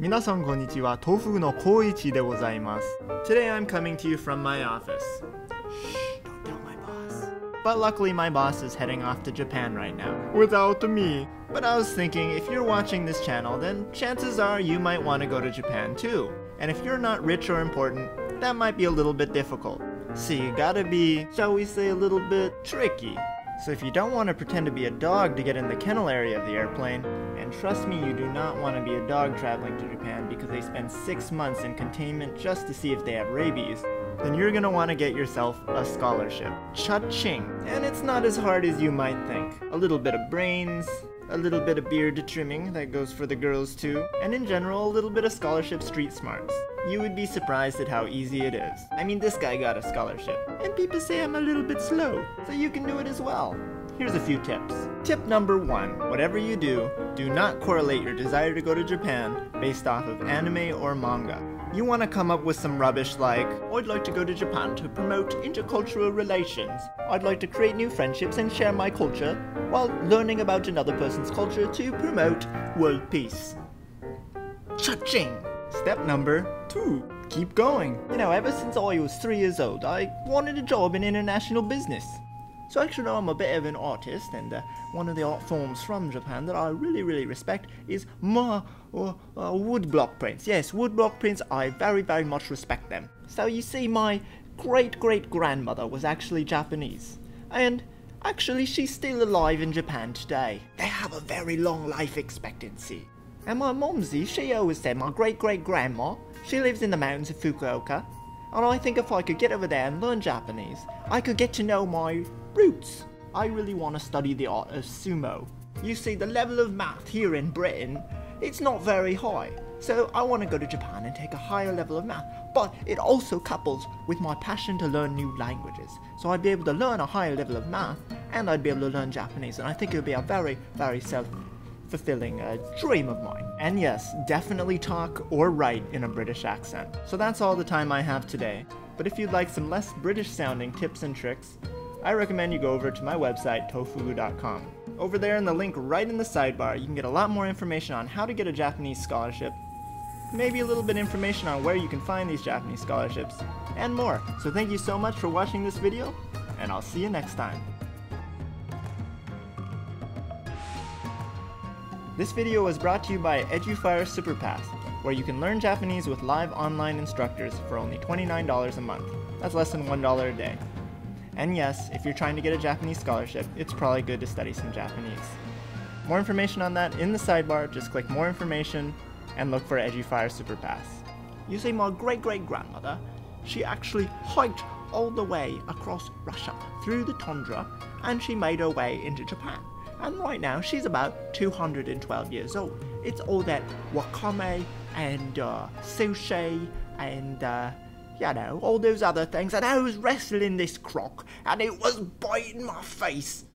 皆さんこんにちは豆腐の光一でございます Today I'm coming to you from my office Shh, don't tell my boss But luckily my boss is heading off to Japan right now Without me But I was thinking if you're watching this channel then chances are you might want to go to Japan too And if you're not rich or important that might be a little bit difficult So you gotta be, shall we say, a little bit tricky so if you don't want to pretend to be a dog to get in the kennel area of the airplane, and trust me, you do not want to be a dog traveling to Japan because they spend six months in containment just to see if they have rabies, then you're going to want to get yourself a scholarship. Cha-ching! And it's not as hard as you might think. A little bit of brains, a little bit of beard trimming that goes for the girls too, and in general, a little bit of scholarship street smarts. You would be surprised at how easy it is. I mean, this guy got a scholarship, and people say I'm a little bit slow, so you can do it as well. Here's a few tips. Tip number one whatever you do, do not correlate your desire to go to Japan based off of anime or manga. You want to come up with some rubbish like, I'd like to go to Japan to promote intercultural relations. I'd like to create new friendships and share my culture while learning about another person's culture to promote world peace. Cha-ching! Step number two. Keep going. You know, ever since I was three years old, I wanted a job in international business. So actually, I'm a bit of an artist, and uh, one of the art forms from Japan that I really, really respect is ma uh, uh, woodblock prints. Yes, woodblock prints. I very, very much respect them. So you see, my great great grandmother was actually Japanese, and actually, she's still alive in Japan today. They have a very long life expectancy. And my momsy, she always said my great great grandma, she lives in the mountains of Fukuoka. And I think if I could get over there and learn Japanese, I could get to know my roots. I really want to study the art of sumo. You see, the level of math here in Britain, it's not very high. So I want to go to Japan and take a higher level of math. But it also couples with my passion to learn new languages. So I'd be able to learn a higher level of math and I'd be able to learn Japanese. And I think it would be a very, very self fulfilling a dream of mine. And yes, definitely talk or write in a British accent. So that's all the time I have today. But if you'd like some less British sounding tips and tricks, I recommend you go over to my website, tofugu.com. Over there in the link right in the sidebar, you can get a lot more information on how to get a Japanese scholarship, maybe a little bit information on where you can find these Japanese scholarships, and more. So thank you so much for watching this video, and I'll see you next time. This video was brought to you by eduFire SuperPass, where you can learn Japanese with live online instructors for only $29 a month. That's less than $1 a day. And yes, if you're trying to get a Japanese scholarship, it's probably good to study some Japanese. More information on that in the sidebar, just click more information and look for eduFire SuperPass. You see, my great great grandmother, she actually hiked all the way across Russia through the tundra and she made her way into Japan and right now she's about 212 years old. It's all that wakame and uh, sushi and uh, you know all those other things, and I was wrestling this croc and it was biting my face.